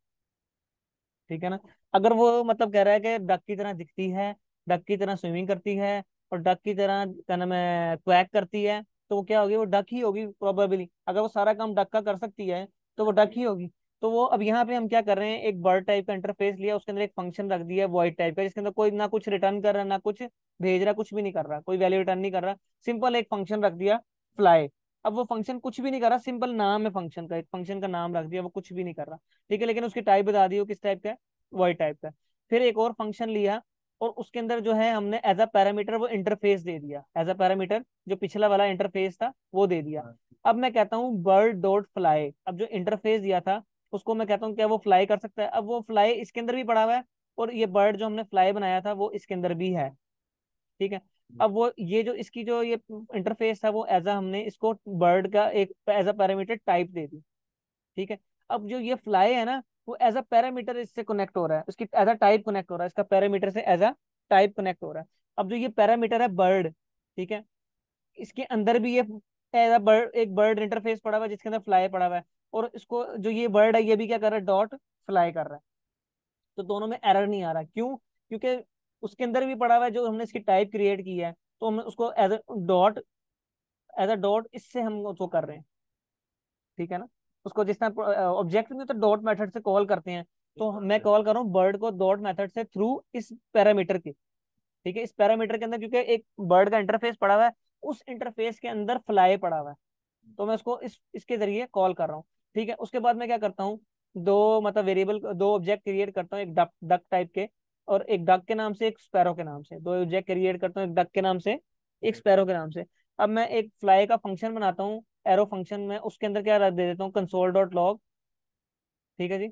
ठीक है ना? अगर वो मतलब कह रहा है कि डक की तरह दिखती है डक की तरह स्विमिंग करती है और डक की तरह क्या नाम है क्वैक करती है तो वो क्या होगी? वो डक ही होगी प्रोबेबली अगर वो सारा काम डक का कर सकती है तो वो डक ही होगी। तो वो अब यहाँ पे हम क्या कर रहे हैं एक बर्ड टाइप का इंटरफेस लिया उसके अंदर एक फ़ंक्शन रख दिया वॉइड टाइप का जिसके अंदर कोई ना कुछ रिटर्न कर रहा ना कुछ भेज रहा कुछ भी नहीं कर रहा कोई वैल्यू रिटर्न नहीं कर रहा। सिंपल एक फ़ंक्शन रख दिया फ्लाई अब वो फ़ंक्शन कुछ भी नहीं कर रहा सिंपल नाम है फ़ंक्शन का एक फ़ंक्शन का नाम रख दिया वो कुछ भी नहीं कर रहा। ठीक है लेकिन उसकी टाइप बता दी हो किस टाइप का है? वॉइड टाइप का फिर एक और फ़ंक्शन लिया और उसके अंदर जो है हमने एज अ पैरामीटर वो इंटरफेस दे दिया। एज अ पैरामीटर जो पिछला वाला इंटरफेस था वो दे दिया। अब मैं कहता हूँ बर्ड डॉट फ्लाई अब जो इंटरफेस दिया था उसको मैं कहता हूँ क्या वो फ्लाई कर सकता है। अब वो फ्लाई इसके अंदर भी पड़ा हुआ है और ये बर्ड जो हमने फ्लाई बनाया था वो इसके अंदर भी है। ठीक है? अब वो ये जो इसकी जो ये इंटरफेस था वो एज अ हमने इसको बर्ड का एक एज अ पैरामीटर टाइप दे दी। ठीक है? अब जो ये फ्लाई है ना वो एज अ पैरामीटर इससे कनेक्ट हो रहा है। उसकी एज अ टाइप कनेक्ट हो रहा है। इसका पैरामीटर से एज अ टाइप कनेक्ट हो रहा है। अब जो ये पैरामीटर है बर्ड ठीक है? इसके अंदर भी ये एज अ बर्ड एक बर्ड इंटरफेस पड़ा हुआ है जिसके अंदर फ्लाई पड़ा हुआ है। और इसको जो ये वर्ड है ये भी क्या कर रहा है? डॉट फ्लाई कर रहा है। तो दोनों में एरर नहीं आ रहा। क्यों? क्योंकि उसके अंदर भी पड़ा हुआ है जो हमने इसकी टाइप क्रिएट की है तो हम उसको as a dot as a dot इससे हम उसको कर रहे हैं। ठीक है ना? उसको जिस तरह ऑब्जेक्ट में तो डॉट मेथड से कॉल करते हैं तो मैं कॉल कर रहा हूँ बर्ड को डॉट मेथड से थ्रू इस पैरामीटर के। ठीक है? इस पैरामीटर के अंदर क्योंकि एक बर्ड का इंटरफेस पड़ा हुआ है उस इंटरफेस के अंदर फ्लाई पड़ा हुआ है। तो मैं उसको इस इसके ज़रिए कॉल कर रहा हूँ। ठीक है उसके बाद मैं क्या करता हूँ दो मतलब वेरिएबल दो ऑब्जेक्ट क्रिएट करता हूँ एक डक डक टाइप के और एक डक के नाम से एक स्पैरो के नाम से दो ऑब्जेक्ट क्रिएट करता हूँ एक डक के नाम से एक स्पैरो के नाम से। अब मैं एक फ्लाई का फ़ंक्शन बनाता हूँ एरो फ़ंक्शन में उसके अंदर क्या दे देता हूँ कंसोल डॉट लॉग ठीक है जी?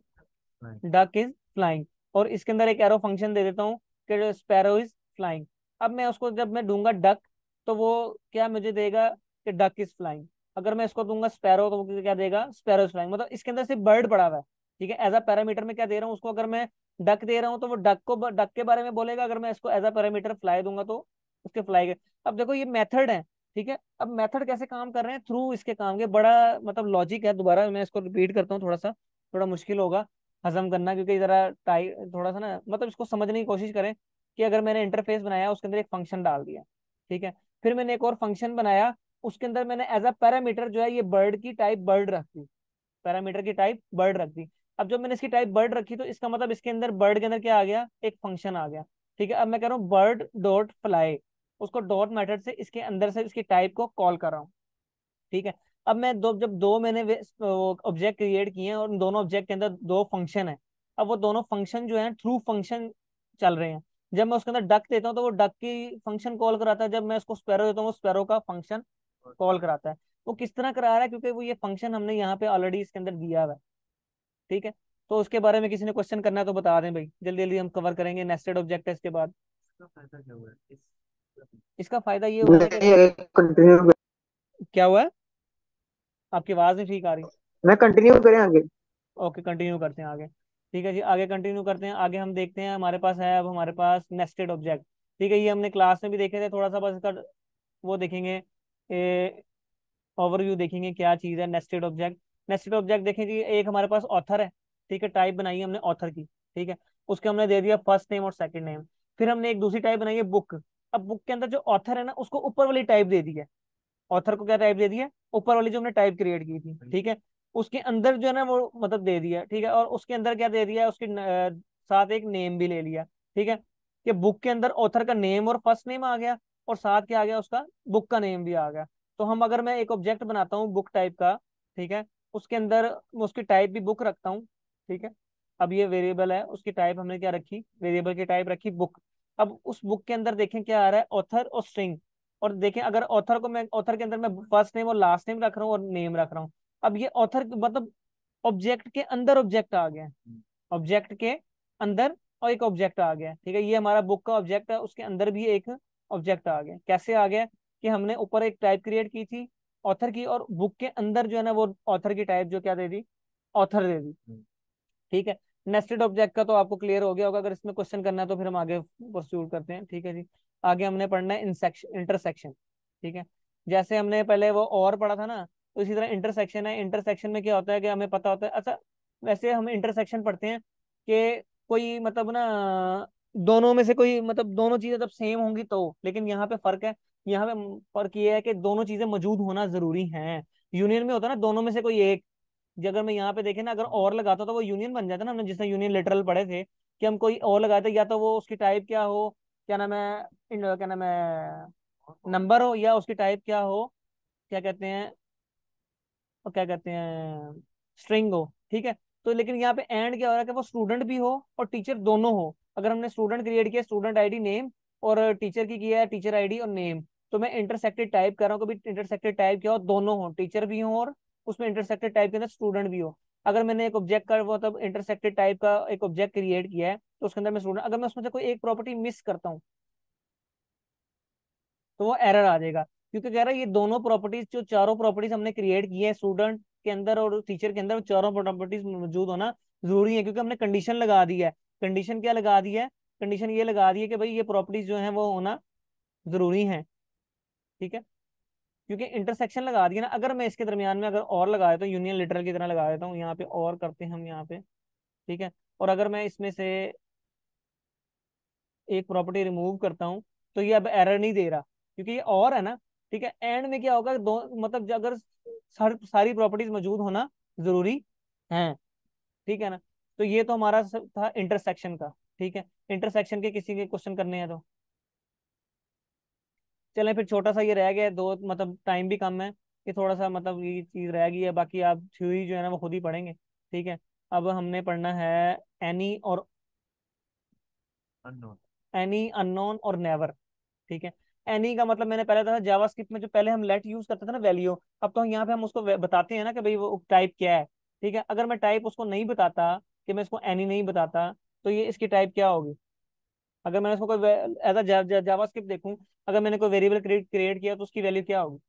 डक इज़ फ्लाइंग और इसके अंदर एक एरो फ़ंक्शन दे देता हूँ कि स्पैरो इज़ फ्लाइंग अब मैं उसको जब मैं दूँगा डक तो वो क्या मुझे देगा कि डक इज़ फ्लाइंग अगर मैं इसको दूँगा स्पैरो तो क्या देगा? स्पैरो मतलब इसके अंदर सिर्फ़ बर्ड पड़ा हुआ है, ठीक है? एज अ पैरामीटर में क्या दे रहा हूँ उसको? अगर मैं डक दे रहा हूँ तो वो डक को डक के बारे में बोलेगा। अगर मैं इसको एज अ पैरामीटर फ्लाई दूँगा तो उसके फ्लाई के। अब देखो ये मेथड है, ठीक है? अब मेथड कैसे काम कर रहे हैं? थ्रू इसके काम के। बड़ा मतलब लॉजिक है, दोबारा मैं इसको रिपीट करता हूँ थोड़ा सा थोड़ा मुश्किल होगा हजम करना, क्योंकि जरा टाइट थोड़ा सा ना मतलब इसको समझने की कोशिश करें कि अगर मैंने इंटरफेस बनाया, उसके अंदर एक फ़ंक्शन डाल दिया, ठीक है? फिर मैंने एक और फ़ंक्शन बनाया उसके अंदर मैंने एज अ पैरामीटर जो है ये बर्ड की टाइप बर्ड रख दी। पैरामीटर की टाइप बर्ड रख दी। अब जब मैंने इसकी टाइप बर्ड रखी तो इसका मतलब इसके अंदर बर्ड के अंदर क्या आ गया? एक फ़ंक्शन आ गया। ठीक है, अब मैं कह रहा हूँ बर्ड डॉट फ्लाई उसको डॉट मेथड से इसके अंदर से इसकी टाइप को कॉल कर रहा हूँ। ठीक है, अब मैं दो, जब दो मैंने ऑब्जेक्ट क्रिएट किए हैं और दोनों ऑब्जेक्ट के अंदर दो फ़ंक्शन है, अब वो दोनों फ़ंक्शन जो है थ्रू फ़ंक्शन चल रहे हैं। जब मैं उसके अंदर डक देता हूँ तो वो डक की फ़ंक्शन कॉल कराता है। जब मैं उसको स्पैरो देता हूँ, वो स्पैरो का फ़ंक्शन कॉल कराता है। वो किस तरह करा रहा है? क्योंकि वो ये फ़ंक्शन हमने यहाँ पे ऑलरेडी इसके अंदर दिया हुआ है। ठीक है? तो उसके बारे में किसी ने क्वेश्चन करना है तो बता दें भाई। जल्दी जल्दी हम कवर करेंगे नेस्टेड ऑब्जेक्ट है इसके बाद। इसका फ़ायदा ये हुआ है क्या हुआ है? आपकी आवाज़ नहीं ठीक आ रही। मैं कंटिन्यू करें आगे। ओके कंटिन्यू करते हैं आगे। ठीक है जी आगे कंटिन्यू करते हैं। आगे हम देखते हैं हमारे पास है अब हमारे पास नेस्टेड ऑब्जेक्ट ठीक है ये हमने क्लास में भी देखे थे थोड़ा सा बस इसका वो देखेंगे। ओवरव्यू देखेंगे क्या चीज़ है नेस्टेड ऑब्जेक्ट नेस्टेड ऑब्जेक्ट देखें जी एक हमारे पास ऑथर है ठीक है टाइप बनाई है हमने ऑथर की ठीक है। उसके हमने दे दिया फ़र्स्ट नेम और सेकंड नेम फिर हमने एक दूसरी टाइप बनाई है बुक अब बुक के अंदर जो ऑथर है ना उसको ऊपर वाली टाइप दे दी है। ऑथर को क्या टाइप दे दिया ऊपर वाली जो हमने टाइप क्रिएट की थी ठीक है। उसके अंदर जो है ना वो मतलब दे दिया ठीक है। और उसके अंदर क्या दे दिया उसके साथ एक नेम भी ले लिया ठीक है। कि बुक के अंदर ऑथर का नेम और फ़र्स्ट नेम आ गया। और साथ क्या आ गया उसका? बुक का नेम भी आ गया। तो हम अगर मैं एक ऑब्जेक्ट बनाता हूँ बुक टाइप का, ठीक है? उसके अंदर उसकी टाइप भी बुक रखता हूँ, ठीक है? अब ये वेरिएबल है, उसकी टाइप हमने क्या रखी? वेरिएबल की टाइप रखी बुक अब उस बुक के अंदर देखें क्या आ रहा है? ऑथर और स्ट्रिंग और देखें, अगर ऑथर को मैं ऑथर के अंदर मैं फ़र्स्ट नेम और लास्ट नेम रख रहा हूँ और नेम रख रहा हूँ, अब ये ऑथर मतलब ऑब्जेक्ट के अंदर ऑब्जेक्ट आ गया। ऑब्जेक्ट के अंदर और एक ऑब्जेक्ट आ गया, ठीक है? ये हमारा बुक का ऑब्जेक्ट है, उसके अंदर भी एक ऑब्जेक्ट आ गया कैसे आ गया कि हमने ऊपर एक टाइप क्रिएट की थी ऑथर की और बुक के अंदर जो है ना वो ऑथर की टाइप जो क्या दे दी? ऑथर दे दी। ठीक है? नेस्टेड ऑब्जेक्ट का तो आपको क्लियर हो गया होगा अगर इसमें क्वेश्चन करना है तो फिर हम आगे परस्यूट करते हैं। ठीक है जी? आगे हमने पढ़ना है इंटरसेक्शन ठीक है? जैसे हमने पहले वो और पढ़ा था ना तो इसी तरह इंटरसेक्शन है। इंटरसेक्शन में क्या होता है कि हमें पता होता है अच्छा वैसे हम इंटरसेक्शन पढ़ते हैं कि कोई मतलब ना दोनों में से कोई मतलब दोनों चीज़ें जब सेम होंगी तो लेकिन यहाँ पे फ़र्क है, यहाँ पे फ़र्क ये है कि दोनों चीज़ें मौजूद होना ज़रूरी है। यूनियन में होता है ना, दोनों में से कोई एक अगर मैं यहाँ पे देखे ना, अगर और लगाता तो वो यूनियन बन जाता ना, हमने जिसने यूनियन लेटरल पढ़े थे, कि हम कोई और लगाते या तो वो उसकी टाइप क्या हो, क्या नाम है क्या नाम है नंबर हो, या उसकी टाइप क्या हो, क्या कहते हैं क्या कहते हैं स्ट्रिंग हो, ठीक है? तो लेकिन यहाँ पे एंड क्या हो रहा है कि वो स्टूडेंट भी हो और टीचर दोनों हो। अगर हमने स्टूडेंट क्रिएट किया स्टूडेंट आईडी नेम और टीचर की किया है टीचर आईडी और नेम तो मैं इंटरसेक्टेड टाइप कर रहा हूँ इंटरसेक्टेड टाइप क्या हो, दोनों हो टीचर भी हो और उसमें इंटरसेक्टेड टाइप के अंदर स्टूडेंट भी हो। अगर मैंने एक ऑब्जेक्ट का मतलब इंटरसेक्टेड टाइप का एक ऑब्जेक्ट क्रिएट किया है तो उसके अंदर मैं स्टूडेंट अगर मैं उसमें से कोई एक प्रॉपर्टी मिस करता हूँ तो वो एरर आ जाएगा। क्योंकि कह रहा है ये दोनों प्रॉपर्टीज़ जो चारों प्रॉपर्टीज़ हमने क्रिएट की है स्टूडेंट के अंदर और टीचर के अंदर चारों प्रॉपर्टीज़ मौजूद होना ज़रूरी है, क्योंकि हमने कंडीशन लगा दी है। कंडीशन क्या लगा दी है? कंडीशन ये लगा दी है कि भाई ये प्रॉपर्टीज़ जो है वो होना ज़रूरी है। ठीक है? क्योंकि इंटरसेक्शन लगा दिया ना, अगर मैं इसके दरमियान में अगर और लगा देता हूँ यूनियन लिटरल की तरह लगा देता हूँ, यहाँ पे और करते हैं हम यहाँ पे। ठीक है? और अगर मैं इसमें से एक प्रॉपर्टी रिमूव करता हूँ तो ये अब एरर नहीं दे रहा, क्योंकि ये और है ना। ठीक है? एंड में क्या होगा? दो मतलब अगर सर, सारी प्रॉपर्टीज़ मौजूद होना ज़रूरी है ठीक है ना? तो ये तो हमारा था इंटरसेक्शन का ठीक है? इंटरसेक्शन के किसी के क्वेश्चन करने हैं तो। चलें फिर छोटा सा ये रह गया दो मतलब टाइम भी कम है कि थोड़ा सा मतलब ये चीज़ रह गई है बाकी आप थ्योरी जो है ना वो खुद ही पढ़ेंगे ठीक है? अब हमने पढ़ना है एनी और एनी अननोन और नेवर ठीक है? एनी का मतलब मैंने पहले था जावास्क्रिप्ट में जो पहले हम लेट यूज़ करते थे ना वैल्यू अब तो यहाँ पे हम उसको बताते हैं ना कि भाई वो टाइप क्या है, ठीक है? अगर मैं टाइप उसको नहीं बताता कि मैं इसको एनी नहीं बताता तो ये इसकी टाइप क्या होगी? अगर मैंने उसको कोई एज अ जावास्क्रिप्ट देखूँ, अगर मैंने कोई वेरिएबल क्रिएट क्रिएट किया तो उसकी वैल्यू क्या होगी?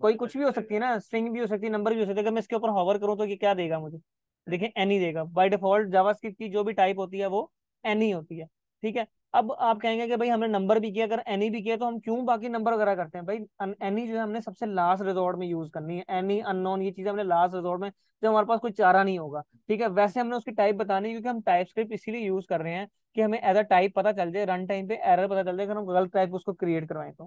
कोई कुछ भी हो सकती है ना स्ट्रिंग भी हो सकती है नंबर भी हो सकती है, अगर मैं इसके ऊपर हॉवर करूँ तो ये क्या देगा मुझे? देखिए एनी देगा। बाय डिफ़ॉल्ट जावास्क्रिप्ट की जो भी टाइप होती है वो एनी होती है, ठीक है? अब आप कहेंगे कि भाई हमने नंबर भी किया, अगर एनी भी किया तो हम क्यों बाकी नंबर वगैरह करते हैं? भाई एनी जो है हमने सबसे लास्ट रिजॉर्ट में यूज़ करनी है। एनी अननोन ये चीज़ें हमने लास्ट रिजॉर्ट में, जब हमारे पास कोई चारा नहीं होगा, ठीक है? वैसे हमने उसकी टाइप बतानी क्योंकि हम टाइप स्क्रिप्ट इसीलिए यूज़ कर रहे हैं कि हमें एज अ टाइप पता चल जाए रन टाइम पे एरर पता चल जाए, अगर हम गलत टाइप उसको क्रिएट करवाएँ तो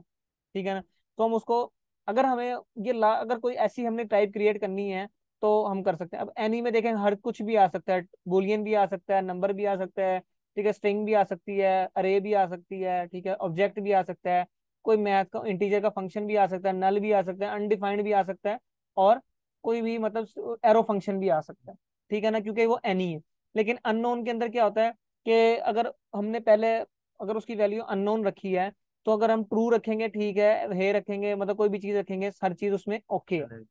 ठीक है ना? तो हम उसको, अगर हमें ये अगर कोई ऐसी हमने टाइप क्रिएट करनी है तो हम कर सकते हैं। अब एनी में देखें, हर कुछ भी आ सकता है बुलियन भी आ सकता है नंबर भी आ सकता है ठीक है स्ट्रिंग भी आ सकती है अरे भी आ सकती है ठीक है ऑब्जेक्ट भी आ सकता है कोई मैथ का इंटीजर का फ़ंक्शन भी आ सकता है नल भी आ सकता है अनडिफाइंड भी आ सकता है और कोई भी मतलब एरो फ़ंक्शन भी आ सकता है ठीक है ना क्योंकि वो एनी है। लेकिन अननोन के अंदर क्या होता है कि अगर हमने पहले अगर उसकी वैल्यू अननोन रखी है तो अगर हम ट्रू रखेंगे ठीक है हे रखेंगे मतलब कोई भी चीज़ रखेंगे हर चीज़ उसमें ओके है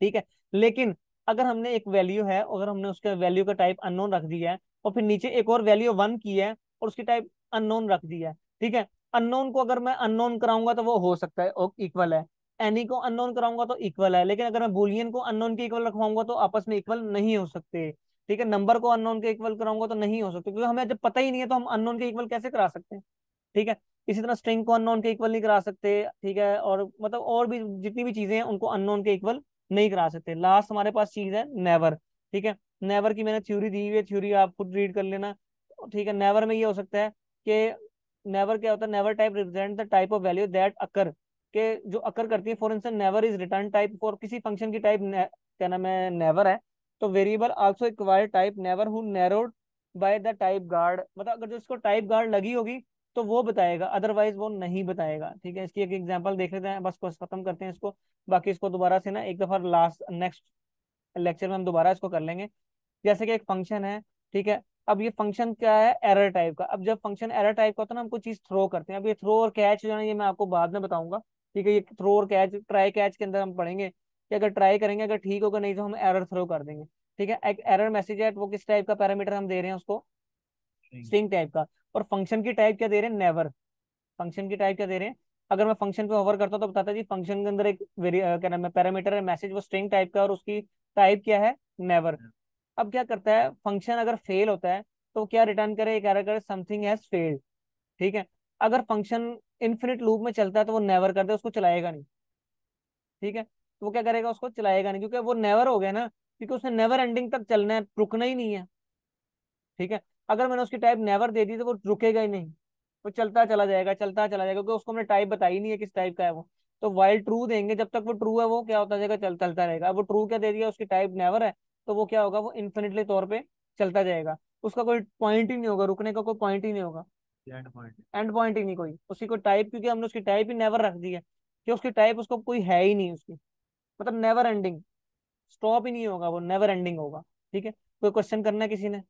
ठीक है। लेकिन अगर हमने एक वैल्यू है अगर हमने उसके वैल्यू का टाइप अननोन रख दिया है और फिर नीचे एक और वैल्यू वन की है और उसकी टाइप अननोन रख दिया है, ठीक है? अननोन को अगर मैं अननोन कराऊँगा तो वो हो सकता है इक्वल है। एनी को अननोन कराऊँगा तो इक्वल है, लेकिन अगर मैं बुलियन को अननोन के इक्वल रखवाऊँगा तो आपस में इक्वल नहीं हो सकते, ठीक है? नंबर को अननोन के इक्वल कराऊँगा तो नहीं हो सकते, क्योंकि हमें जब पता ही नहीं है तो हम अननोन के इक्वल कैसे करा सकते हैं, ठीक है? इसी तरह स्ट्रिंग को अननोन के इक्वल नहीं करा सकते, ठीक है? और मतलब और भी जितनी भी चीज़ें हैं, उनको अननोन के इक्वल नहीं करा सकते। लास्ट हमारे पास चीज़ है नेवर ठीक है? नेवर की मैंने थ्योरी दी हुई है थ्योरी आप खुद रीड कर लेना। ठीक है नेवर में ये हो सकता है कि नेवर क्या होता है never type represent the type of value that occur के जो अकर करती है for instance never is return type for किसी फ़ंक्शन की टाइप क्या नाम है नेवर है तो variable also acquire type never who narrowed by the type guard मतलब अगर जो इसको टाइप गार्ड लगी होगी तो वो बताएगा अदरवाइज़ वो नहीं बताएगा। ठीक है, इसकी एक एग्जांपल देख लेते हैं, बस खत्म करते हैं इसको, बाकी इसको दोबारा से ना एक दफ़ा लास्ट नेक्स्ट लेक्चर में हम दोबारा इसको कर लेंगे। जैसे कि एक फ़ंक्शन है ठीक है? अब ये फ़ंक्शन क्या है? एरर टाइप का। अब जब फ़ंक्शन एरर टाइप का होता है ना हम कोई चीज़ थ्रो करते हैं। अब ये थ्रो और कैच जो है ये मैं आपको बाद में बताऊँगा ठीक है? ये थ्रो और कैच ट्राई कैच के अंदर हम पढ़ेंगे कि अगर ट्राई करेंगे अगर ठीक होगा नहीं तो हम एरर थ्रो कर देंगे ठीक है? एक एरर मैसेज है वो किस टाइप का पैरामीटर हम दे रहे हैं उसको? स्ट्रिंग टाइप का। और फ़ंक्शन की टाइप क्या दे रहे हैं? नेवर फ़ंक्शन की टाइप क्या दे रहे हैं? अगर मैं फ़ंक्शन पे ओवर करता हूँ तो बताता जी फ़ंक्शन के अंदर एक क्या नाम है पैरामीटर है मैसेज वो स्ट्रिंग टाइप का और उसकी टाइप क्या है? नेवर अब क्या करता है? फ़ंक्शन अगर फेल होता है तो क्या रिटर्न करे? एक एरर करे समथिंग हैज़ फेल्ड ठीक है? अगर फ़ंक्शन इन्फिनिट लूप में चलता है तो वो नेवर कर दे उसको चलाएगा नहीं। ठीक है? तो वो क्या करेगा? उसको चलाएगा नहीं, क्योंकि वो नेवर हो गया ना, क्योंकि उसने नेवर एंडिंग तक चलना है, रुकना ही नहीं है। ठीक है? अगर मैंने उसकी टाइप नेवर दे दी तो वो रुकेगा ही नहीं। वो चलता चला जाएगा, चलता चला जाएगा, क्योंकि उसको हमने टाइप बताई नहीं है किस टाइप का है वो। तो वाइल ट्रू देंगे, जब तक वो ट्रू है, वो क्या होता जाएगा? चल चलता रहेगा। अब वो ट्रू क्या दे दिया? उसकी टाइप नेवर है। तो वो क्या होगा वो इन्फिनिटली तौर पे चलता जाएगा। उसका कोई पॉइंट ही नहीं होगा रुकने का कोई पॉइंट ही नहीं होगा। एंड पॉइंट एंड पॉइंट ही नहीं कोई। उसकी कोई टाइप क्योंकि हमने उसकी टाइप ही नेवर रख दी है। कि उसकी टाइप उसको कोई है ही नहीं उसकी। मतलब नेवर एंडिंग स्टॉप ही नहीं होगा वो नेवर एंडिंग होगा। ठीक है? कोई क्वेश्चन करना है किसी ने?